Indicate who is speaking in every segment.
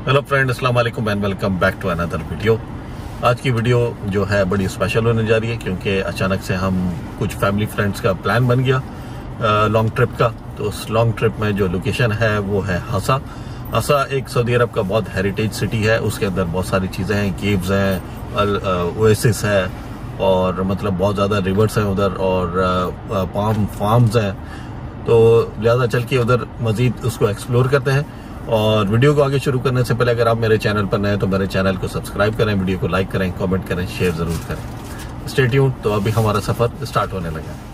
Speaker 1: Hello friend अस्सलाम वालेकुम and welcome back to another video आज की वीडियो जो है बड़ी स्पेशल होने जा रही है क्योंकि अचानक से हम कुछ फैमिली फ्रेंड्स का प्लान बन गया लॉन्ग ट्रिप का। तो उस लॉन्ग ट्रिप में जो लोकेशन है, वो है हसा हसा एक सऊदी अरब का बहुत हेरिटेज सिटी है। उसके अंदर बहुत सारी चीज़ें हैं केव्स हैं ओएसिस है और मतलब बहुत ज़्यादा रिवर्स हैं उधर और पाम फार्म्स हैं। तो ज़्यादा चल के उधर मज़ीद उसको एक्सप्लोर करते हैं। और वीडियो को आगे शुरू करने से पहले अगर आप मेरे चैनल पर नए तो मेरे चैनल को सब्सक्राइब करें, वीडियो को लाइक करें, कमेंट करें, शेयर ज़रूर करें। स्टेट्यूट तो अभी हमारा सफ़र स्टार्ट होने लगा है।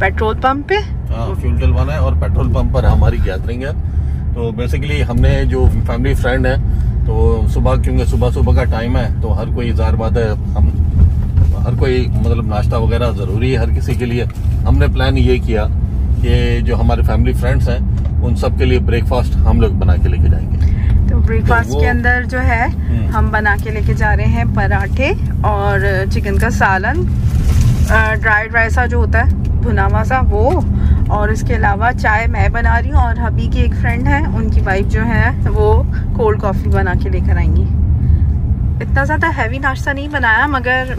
Speaker 2: पेट्रोल पंप पे।
Speaker 1: हाँ फ्यूल डलवाना है और पेट्रोल पंप पर हमारी गैदरिंग है। तो बेसिकली हमने जो फैमिली फ्रेंड है तो सुबह क्योंकि सुबह सुबह का टाइम है तो हर कोई जार बात है। हम हर कोई मतलब नाश्ता वगैरह ज़रूरी है हर किसी के लिए। हमने प्लान ये किया कि जो हमारे फैमिली फ्रेंड्स हैं उन सब के लिए ब्रेकफास्ट हम लोग बना के लेके जाएँगे।
Speaker 2: तो ब्रेकफास्ट तो के अंदर जो है हम्म। हम बना के लेके जा रहे हैं पराठे और चिकन का सालन ड्राई ड्राई सा जो होता है, भुनावा सा, वो। और इसके अलावा चाय मैं बना रही हूँ और हबी की एक फ्रेंड है, उनकी वाइफ जो है, वो कोल्ड कॉफ़ी बना के लेकर आएँगी। इतना ज़्यादा हैवी नाश्ता नहीं बनाया, मगर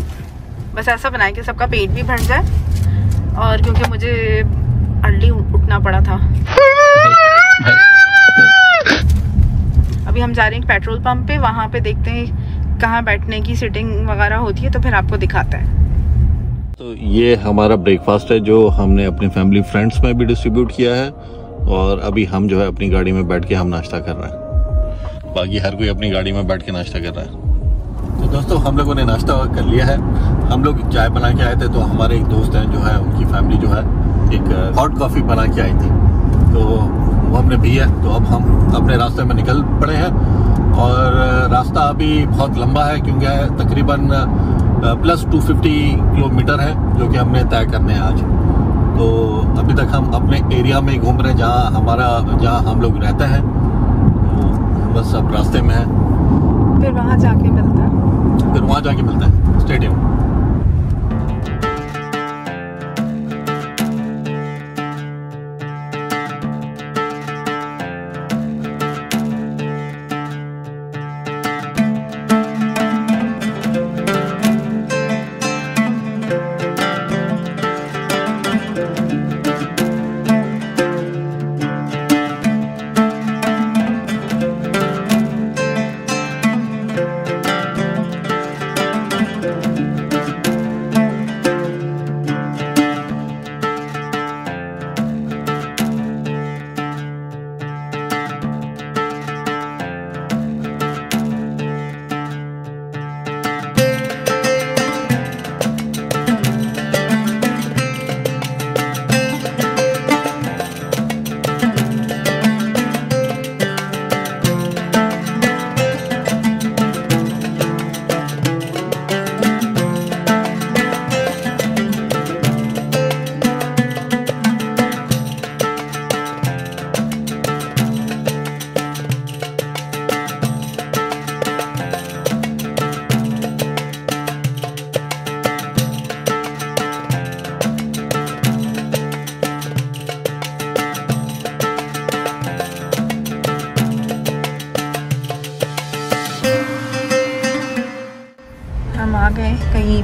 Speaker 2: बस ऐसा बनाया कि सबका पेट भी भर जाए। और क्योंकि मुझे अर्ली उठना पड़ा था। अभी हम जा रहे हैं पेट्रोल पंप पे, वहाँ पे देखते हैं कहाँ बैठने की सीटिंग वगैरह होती है तो फिर आपको दिखाते हैं।
Speaker 1: तो ये हमारा ब्रेकफास्ट है, जो हमने अपने फैमिली फ्रेंड्स में भी डिस्ट्रीब्यूट किया है और अभी हम जो है अपनी गाड़ी में बैठ के हम नाश्ता कर रहे हैं। बाकी हर कोई अपनी गाड़ी में बैठ के नाश्ता कर रहा है। तो दोस्तों, हम लोगों ने नाश्ता कर लिया है। हम लोग चाय बना के आए थे तो हमारे एक दोस्त हैं जो है, उनकी फैमिली जो है, एक हॉट कॉफ़ी बना के आई थी। तो वो हमने पी है। तो अब हम अपने रास्ते में निकल पड़े हैं और रास्ता अभी बहुत लंबा है, क्योंकि तकरीबन प्लस 250 किलोमीटर है जो कि हमने तय करने हैं आज। तो अभी तक हम अपने एरिया में घूम रहे हैं जहाँ हमारा जहाँ हम लोग रहते हैं। तो बस अब रास्ते में है।
Speaker 2: फिर वहाँ जाके मिलता है।
Speaker 1: फिर वहाँ जाके मिलता है। स्टेडियम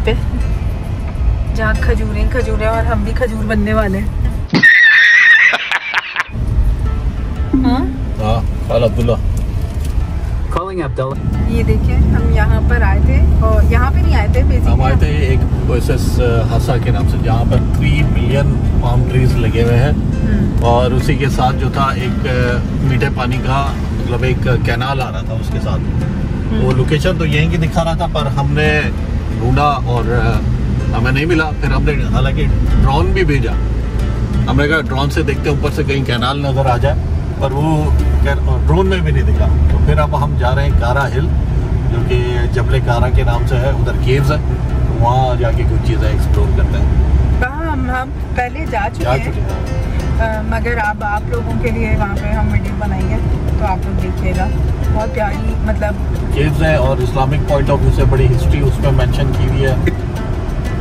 Speaker 2: पे जहाँ खजूरें खजूरें और हम भी खजूर बनने वाले हैं हाँ?
Speaker 1: हाँ,
Speaker 2: ये देखिए हम यहाँ पर आए थे और यहाँ पे नहीं आए थे
Speaker 1: हम आए थे एक ओएसएस हासा के नाम से जहाँ पर थ्री मिलियन पाम ट्रीज लगे हुए हैं हम्म। और उसी के साथ जो था एक मीठे पानी का मतलब एक कैनाल आ रहा था उसके साथ हम्म। वो लोकेशन तो यहीं की दिखा रहा था पर हमने ढूंढा और हमें नहीं मिला फिर हमने हालाँकि ड्रोन भी भेजा। हमने कहा ड्रोन से देखते ऊपर से कहीं कैनाल नज़र आ जाए। पर वो ड्रोन में भी नहीं दिखा। तो फिर अब हम जा रहे हैं कारा हिल जो कि जबले कारा के नाम से है उधर केव्स है। तो वहाँ जाके कुछ चीज़ें एक्सप्लोर करते हैं।
Speaker 2: पहले जा चुके
Speaker 1: जा
Speaker 2: हैं।
Speaker 1: चुके हैं।
Speaker 2: मगर अब आप लोगों के लिए वहाँ पे हम वीडियो बनाएँगे तो आप लोग देखिएगा। बहुत प्यारी मतलब
Speaker 1: केव्स है और इस्लामिक पॉइंट ऑफ़ व्यू से बड़ी हिस्ट्री उसमें मेंशन की हुई है।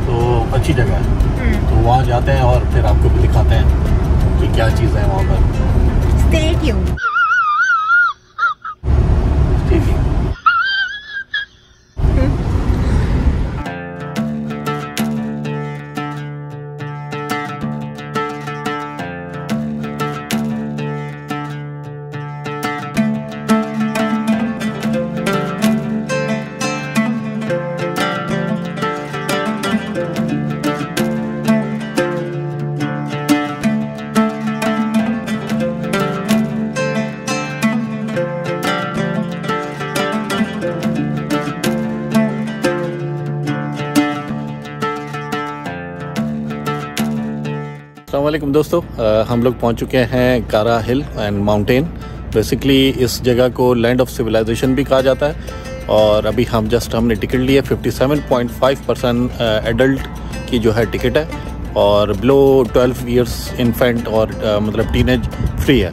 Speaker 1: तो अच्छी जगह है।
Speaker 2: हम्म,
Speaker 1: तो वहाँ जाते हैं और फिर आपको भी दिखाते हैं कि क्या चीज़ है वहाँ पर। अल्लाम दोस्तों अ, हम लोग पहुँच चुके हैं कारा हिल एंड माउंटेन बेसिकली इस जगह को लैंड ऑफ़ सिविलाइजेशन भी कहा जाता है। और अभी हम जस्ट हमने टिकट लिए 57.5 परसेंट एडल्ट की जो है टिकट है। और बिलो 12 इयर्स इन्फेंट और अ, मतलब टीनेज फ्री है।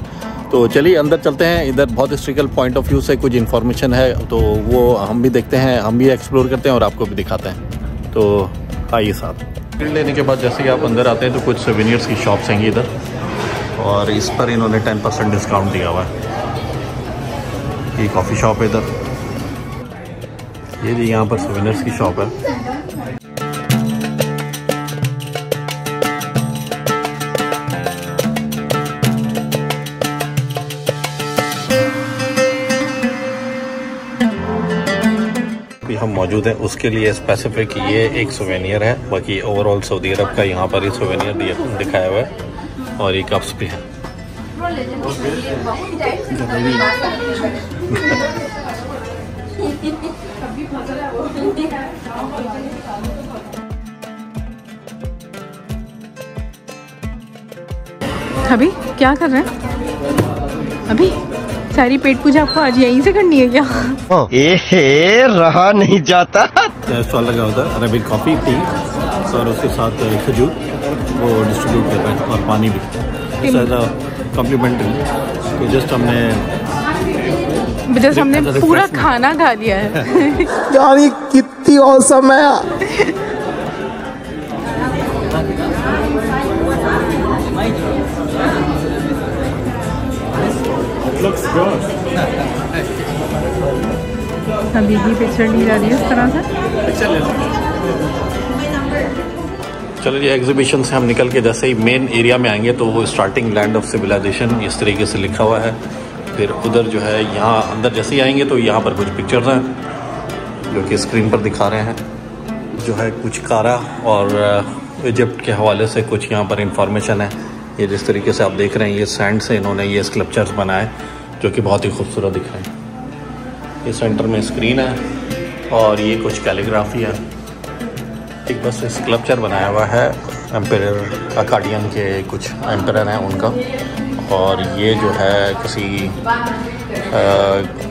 Speaker 1: तो चलिए अंदर चलते हैं। इधर बहुत हिस्ट्रिकल पॉइंट ऑफ़ व्यू से कुछ इन्फॉर्मेशन है तो वो हम भी देखते हैं हम भी एक्सप्लोर करते हैं और आपको भी दिखाते हैं। तो आइए साथ। टिकट लेने के बाद जैसे ही आप अंदर आते हैं तो कुछ सोवेनियर्स की शॉप्स हैं इधर। और इस पर इन्होंने टेन परसेंट डिस्काउंट दिया हुआ है। ये कॉफ़ी शॉप है इधर। ये जी यहाँ पर सोवेनियर्स की शॉप है। हम मौजूद हैं। उसके लिए स्पेसिफिक ये एक सोवेनियर है। बाकी ओवरऑल सऊदी अरब का यहाँ पर ये सोवेनियर दिखाया हुआ है। और ये कप्स भी हैं।
Speaker 2: अभी क्या कर रहे हैं? अभी सारी पेट पूजा आपको आज यहीं से करनी है क्या?
Speaker 3: एहे रहा नहीं जाता।
Speaker 1: स्टॉल लगा होता है अरबिक कॉफ़ी टी और उसके साथ खजूर वो डिस्ट्रीब्यूट करता है और पानी भी। कॉम्प्लीमेंट्री तो जस्ट हमने
Speaker 2: जैसे हमने पूरा खाना खा लिया है।
Speaker 3: यार ये कितनी औसम है
Speaker 2: अभी भी पिक्चर ली जा रही है इस तरह से?
Speaker 1: चलो जी एग्जीबिशन से हम निकल के जैसे ही मेन एरिया में आएँगे तो वो स्टार्टिंग लैंड ऑफ़ सिविलाइजेशन इस तरीके से लिखा हुआ है। फिर उधर जो है, यहाँ अंदर जैसे ही आएँगे तो यहाँ पर कुछ पिक्चर्स हैं, जो कि स्क्रीन पर दिखा रहे हैं। जो है कुछ कारा और इजिप्ट के हवाले से कुछ यहाँ पर इंफॉर्मेशन है। ये जिस तरीके से आप देख रहे हैं, ये सैंड से इन्होंने ये स्कल्पचर्स बनाए। जो कि बहुत ही खूबसूरत दिख रहे हैं ये सेंटर में स्क्रीन है और ये कुछ कैलीग्राफी है। एक बस स्कल्पचर बनाया हुआ है एम्पर अकाडियन के कुछ एम्पर हैं उनका। और ये जो है किसी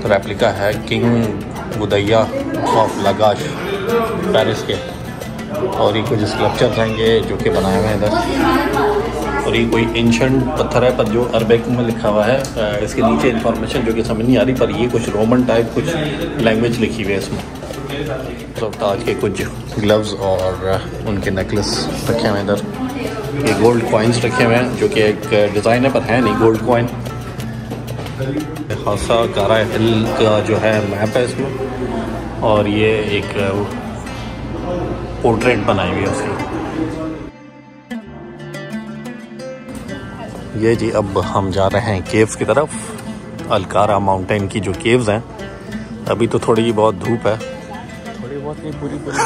Speaker 1: रेप्लिका है king Gudea of Lagash Paris के। और ये कुछ स्कल्पचर्स ये जो कि बनाए हुए हैं इधर। और ये कोई एंशंट पत्थर है, पर जो अरबिक में लिखा हुआ है इसके नीचे इंफॉर्मेशन जो कि समझ नहीं आ रही, पर ये कुछ रोमन टाइप कुछ लैंग्वेज लिखी हुई है इसमें। तो ताज के कुछ ग्लव्स और उनके नेकलेस रखे हुए हैं इधर। ये गोल्ड कॉइन्स रखे हुए हैं, जो कि एक डिज़ाइन है पर है नहीं गोल्ड कॉइन खासा कारा हिल का जो है मैप है इसमें। और ये एक पोर्ट्रेट बनाई हुई है उसकी। ये जी अब हम जा रहे हैं केव्स की तरफ़ अलकारा माउंटेन की जो केव्स हैं। अभी तो थोड़ी बहुत धूप है।
Speaker 3: थोड़ी बहुत नहीं पूरी पूरी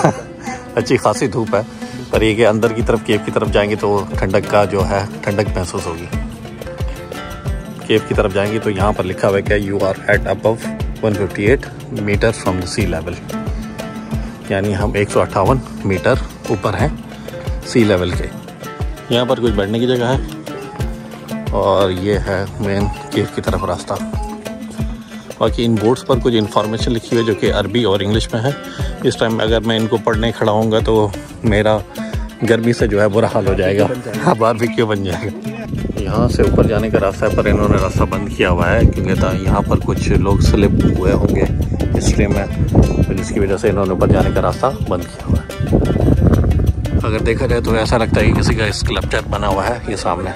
Speaker 1: अच्छी खासी धूप है। पर ये कि अंदर की तरफ़ केव की तरफ़ जाएँगे तो ठंडक का जो है ठंडक महसूस होगी। केव की तरफ़ जाएँगे तो यहाँ पर लिखा हुआ है कि you are at above 158 metre from the sea level यानी हम एक सौ अट्ठावन मीटर ऊपर हैं सी लेवल के। यहाँ पर कुछ बैठने की जगह है। और ये है मेन केव की तरफ़ रास्ता। बाकी इन बोर्ड्स पर कुछ इन्फॉर्मेशन लिखी हुई है जो कि अरबी और इंग्लिश में है। इस टाइम अगर मैं इनको पढ़ने खड़ा होऊँगा तो मेरा गर्मी से जो है बुरा हाल हो जाएगा। हाँ बारबेक्यू बन जाएगा। यहाँ से ऊपर जाने का रास्ता है, पर इन्होंने रास्ता बंद किया हुआ है, क्योंकि यहाँ पर कुछ लोग स्लिप हुए होंगे हिस्ट्री में तो जिसकी वजह से इन्होंने ऊपर जाने का रास्ता बंद किया हुआ है। अगर देखा जाए तो ऐसा लगता है कि किसी का स्कल्पचर बना हुआ है, ये सामने।